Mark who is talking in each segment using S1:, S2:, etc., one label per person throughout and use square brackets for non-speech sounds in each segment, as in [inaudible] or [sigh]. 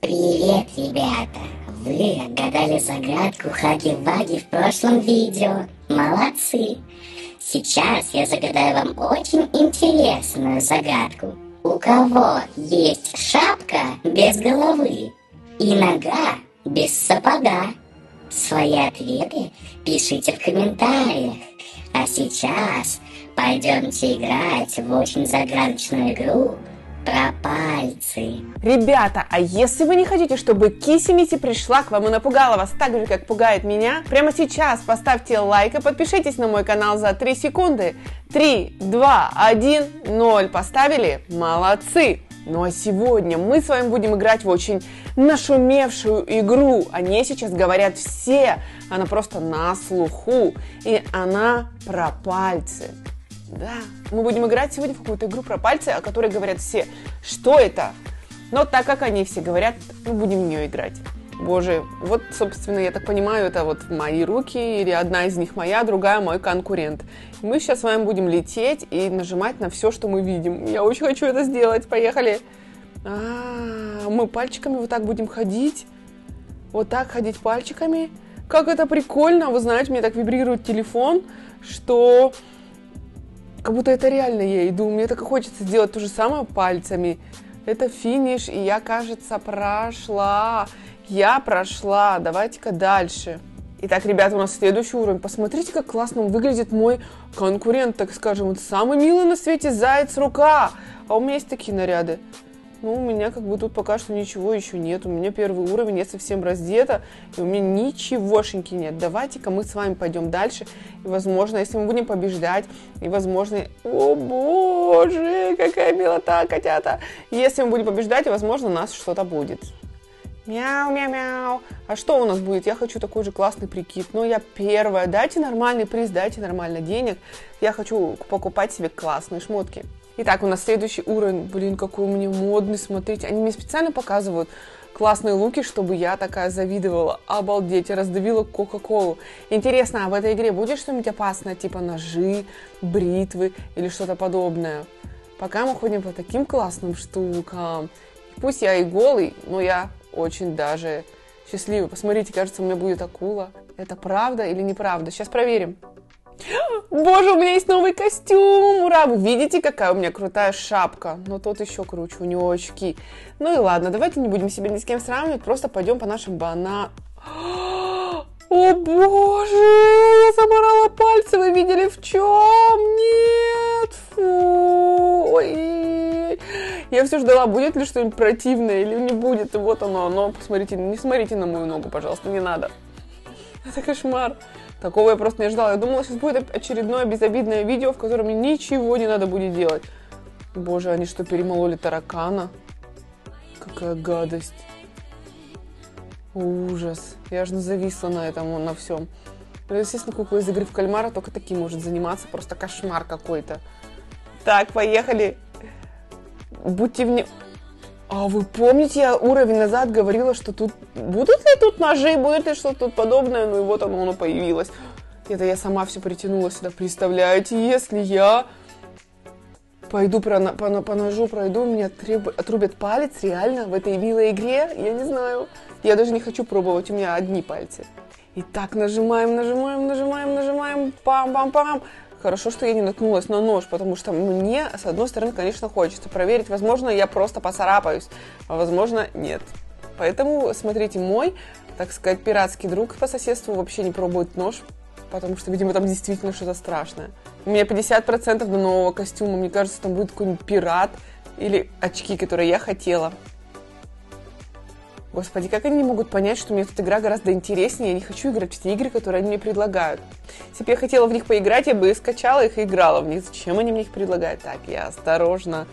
S1: Привет, ребята! Вы отгадали загадку Хаги-Ваги в прошлом видео. Молодцы! Сейчас я загадаю вам очень интересную загадку. У кого есть шапка без головы и нога без сапога? Свои ответы пишите в комментариях. А сейчас пойдемте играть в очень загадочную игру про пальцы.
S2: Ребята, а если вы не хотите, чтобы Киси Миси пришла к вам и напугала вас так же, как пугает меня, прямо сейчас поставьте лайк и подпишитесь на мой канал за 3 секунды. 3, 2, 1, 0. Поставили? Молодцы! Ну а сегодня мы с вами будем играть в очень нашумевшую игру. О ней сейчас говорят все. Она просто на слуху. И она про пальцы. Да, мы будем играть сегодня в какую-то игру про пальцы, о которой говорят все. Что это? Но так как они все говорят, мы будем в нее играть. Боже, вот, собственно, я так понимаю, это вот мои руки, или одна из них моя, другая мой конкурент. Мы сейчас с вами будем лететь и нажимать на все, что мы видим. Я очень хочу это сделать. Поехали. А, мы пальчиками вот так будем ходить. Вот так ходить пальчиками. Как это прикольно. Вы знаете, мне так вибрирует телефон, что как будто это реально я иду. Мне так и хочется сделать то же самое пальцами. Это финиш, и я, кажется, прошла. Я прошла. Давайте-ка дальше. Итак, ребята, у нас следующий уровень. Посмотрите, как классно выглядит мой конкурент, так скажем. Самый милый на свете заяц-рука. А у меня есть такие наряды. Ну, у меня как бы тут пока что ничего еще нет. У меня первый уровень, я совсем раздета, и у меня ничегошеньки нет. Давайте-ка мы с вами пойдем дальше. И, возможно, если мы будем побеждать, и, возможно... О, боже, какая милота, котята! Если мы будем побеждать, и, возможно, у нас что-то будет. Мяу-мяу-мяу. А что у нас будет? Я хочу такой же классный прикид. Но я первая. Дайте нормальный приз, дайте нормально денег. Я хочу покупать себе классные шмотки. Итак, у нас следующий уровень. Блин, какой у меня модный, смотрите. Они мне специально показывают классные луки, чтобы я такая завидовала. Обалдеть, раздавила Кока-Колу. Интересно, а в этой игре будет что-нибудь опасное, типа ножи, бритвы или что-то подобное? Пока мы ходим по таким классным штукам. Пусть я и голый, но я очень даже счастливый. Посмотрите, кажется, у меня будет акула. Это правда или неправда? Сейчас проверим. Боже, у меня есть новый костюм! Ура! Вы видите, какая у меня крутая шапка? Но тот еще круче, у него очки. Ну и ладно, давайте не будем себя ни с кем сравнивать, просто пойдем по нашим бана... О боже, я заморала пальцы, вы видели в чем? Нет, фу, ой. Я все ждала, будет ли что-нибудь противное или не будет, и вот оно, но посмотрите, не смотрите на мою ногу, пожалуйста, не надо. Это кошмар. Такого я просто не ожидала. Я думала, сейчас будет очередное безобидное видео, в котором мне ничего не надо будет делать. Боже, они что, перемололи таракана? Какая гадость. Ужас. Я аж зависла на этом, на всем. Ну, естественно, кукла из игры в кальмара только таким может заниматься. Просто кошмар какой-то. Так, поехали. Будьте вне... А вы помните, я уровень назад говорила, что тут будут ли тут ножи, будет ли что-то тут подобное, ну и вот оно, оно появилось. Это я сама все притянула сюда. Представляете, если я пойду по, по, по ножу, пройду, мне отруб, отрубят палец, реально, в этой милой игре, я не знаю. Я даже не хочу пробовать, у меня одни пальцы. И так нажимаем, нажимаем, нажимаем, нажимаем, пам-пам-пам. Хорошо, что я не наткнулась на нож, потому что мне, с одной стороны, конечно, хочется проверить. Возможно, я просто поцарапаюсь, а возможно, нет. Поэтому, смотрите, мой, так сказать, пиратский друг по соседству вообще не пробует нож, потому что, видимо, там действительно что-то страшное. У меня 50% до нового костюма. Мне кажется, там будет какой-нибудь пират или очки, которые я хотела. Господи, как они не могут понять, что мне эта игра гораздо интереснее, я не хочу играть в те игры, которые они мне предлагают. Если бы я хотела в них поиграть, я бы скачала их и играла в них. Зачем они мне их предлагают? Так, я осторожно,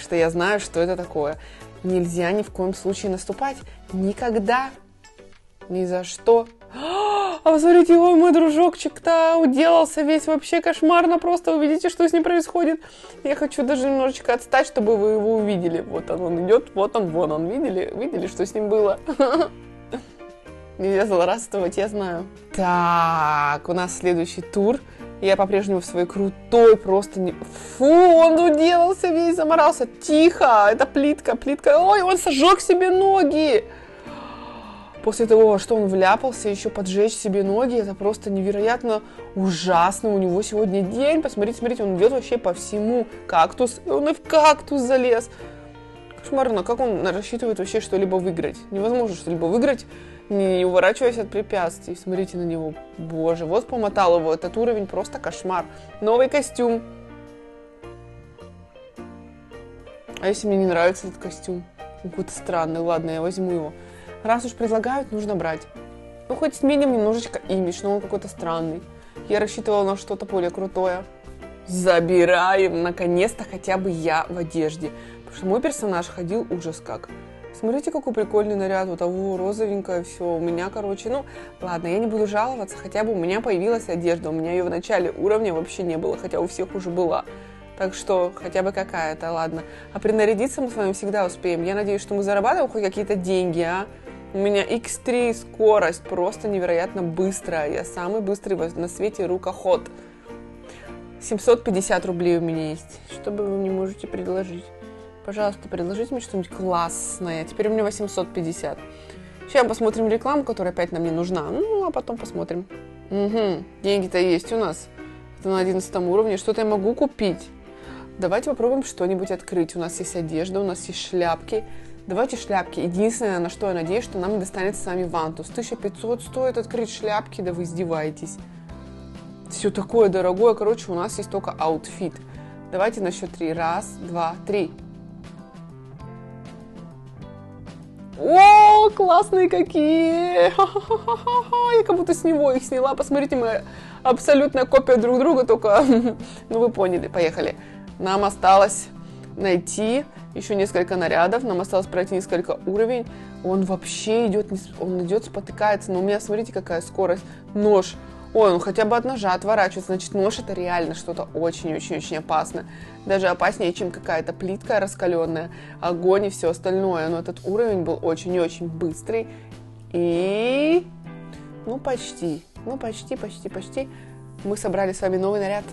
S2: что я знаю, что это такое. Нельзя ни в коем случае наступать. Никогда. Ни за что. А посмотрите, ой, мой дружочек-то уделался весь вообще кошмарно. Просто увидите, что с ним происходит. Я хочу даже немножечко отстать, чтобы вы его увидели. Вот он, он идет, вот он, вон он. Видели? Видели, что с ним было? [laughs] Нельзя злорадствовать, я знаю. Так, у нас следующий тур. Я по-прежнему в своей крутой просто не... Фу, он уделался весь, заморался. Тихо, это плитка, плитка. Ой, он сожег себе ноги. После того, что он вляпался, еще поджечь себе ноги, это просто невероятно ужасно. У него сегодня день. Посмотрите, смотрите, он идет вообще по всему кактус. И он и в кактус залез. Кошмарно, как он рассчитывает вообще что-либо выиграть? Невозможно что-либо выиграть, не уворачиваясь от препятствий. Смотрите на него. Боже, вот помотал его. Этот уровень просто кошмар. Новый костюм. А если мне не нравится этот костюм? Какой-то странный. Ладно, я возьму его. Раз уж предлагают, нужно брать. Ну, хоть сменим немножечко имидж, но он какой-то странный. Я рассчитывала на что-то более крутое. Забираем, наконец-то хотя бы я в одежде. Потому что мой персонаж ходил ужас как. Смотрите, какой прикольный наряд, у того розовенькое все, у меня, короче, ну, ладно, я не буду жаловаться, хотя бы у меня появилась одежда, у меня ее в начале уровня вообще не было, хотя у всех уже была. Так что хотя бы какая-то, ладно. А принарядиться мы с вами всегда успеем. Я надеюсь, что мы зарабатываем хоть какие-то деньги, а? У меня X3 скорость просто невероятно быстрая. Я самый быстрый на свете рукоход. 750 рублей у меня есть. Что бы вы мне можете предложить? Пожалуйста, предложите мне что-нибудь классное. Теперь у меня 850. Сейчас посмотрим рекламу, которая опять нам не нужна. Ну, а потом посмотрим. Угу, деньги-то есть у нас. Это на 11 уровне. Что-то я могу купить. Давайте попробуем что-нибудь открыть. У нас есть одежда, у нас есть шляпки. Давайте шляпки. Единственное, на что я надеюсь, что нам не достанется с вами вантуз. 1500 стоит открыть шляпки, да вы издеваетесь. Все такое дорогое. Короче, у нас есть только outfit. Давайте на счет три. Раз, два, три. О, классные какие! Я как будто с него их сняла. Посмотрите, мы абсолютная копия друг друга, только, [laughs] ну вы поняли, поехали. Нам осталось найти еще несколько нарядов, нам осталось пройти несколько уровней. Он вообще идет, он идет, спотыкается, но у меня, смотрите, какая скорость. Нож Ой, он хотя бы от ножа отворачивается, значит, нож это реально что-то очень-очень-очень опасное. Даже опаснее, чем какая-то плитка раскаленная, огонь и все остальное. Но этот уровень был очень и очень быстрый. И... Ну, почти. Ну, почти, почти, почти. Мы собрали с вами новый наряд.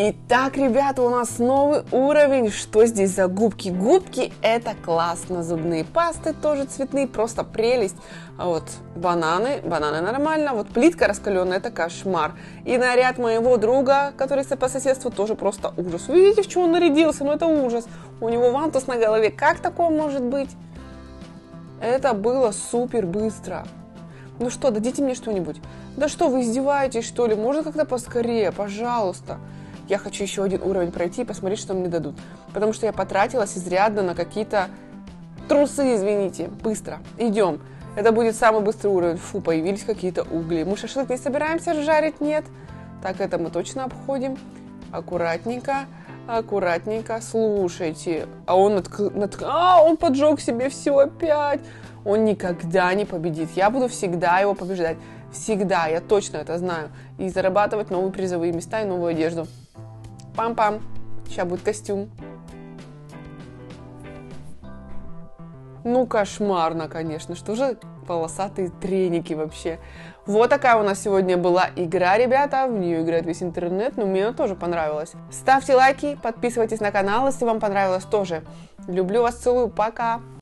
S2: Итак, ребята, у нас новый уровень. Что здесь за губки? Губки это классно. Зубные пасты тоже цветные, просто прелесть. А вот бананы, бананы нормально. Вот плитка раскаленная, это кошмар. И наряд моего друга, который по соседству, тоже просто ужас. Вы видите, в чем он нарядился? Ну это ужас. У него вантус на голове. Как такое может быть? Это было супер быстро. Ну что, дадите мне что-нибудь. Да что, вы издеваетесь, что ли? Можно как-то поскорее, пожалуйста я хочу еще один уровень пройти и посмотреть, что мне дадут. Потому что я потратилась изрядно на какие-то трусы, извините. Быстро. Идем. Это будет самый быстрый уровень. Фу, появились какие-то угли. Мы шашлык не собираемся жарить? Нет. Так, это мы точно обходим. Аккуратненько, аккуратненько. Слушайте. А он, над... Над... А, он поджег себе все опять. Он никогда не победит. Я буду всегда его побеждать. Всегда, я точно это знаю. И зарабатывать новые призовые места и новую одежду. Пам-пам. Сейчас будет костюм. Ну, кошмарно, конечно. Что же полосатые треники вообще? Вот такая у нас сегодня была игра, ребята. В нее играет весь интернет, но мне она тоже понравилась. Ставьте лайки, подписывайтесь на канал, если вам понравилось тоже. Люблю вас, целую, пока!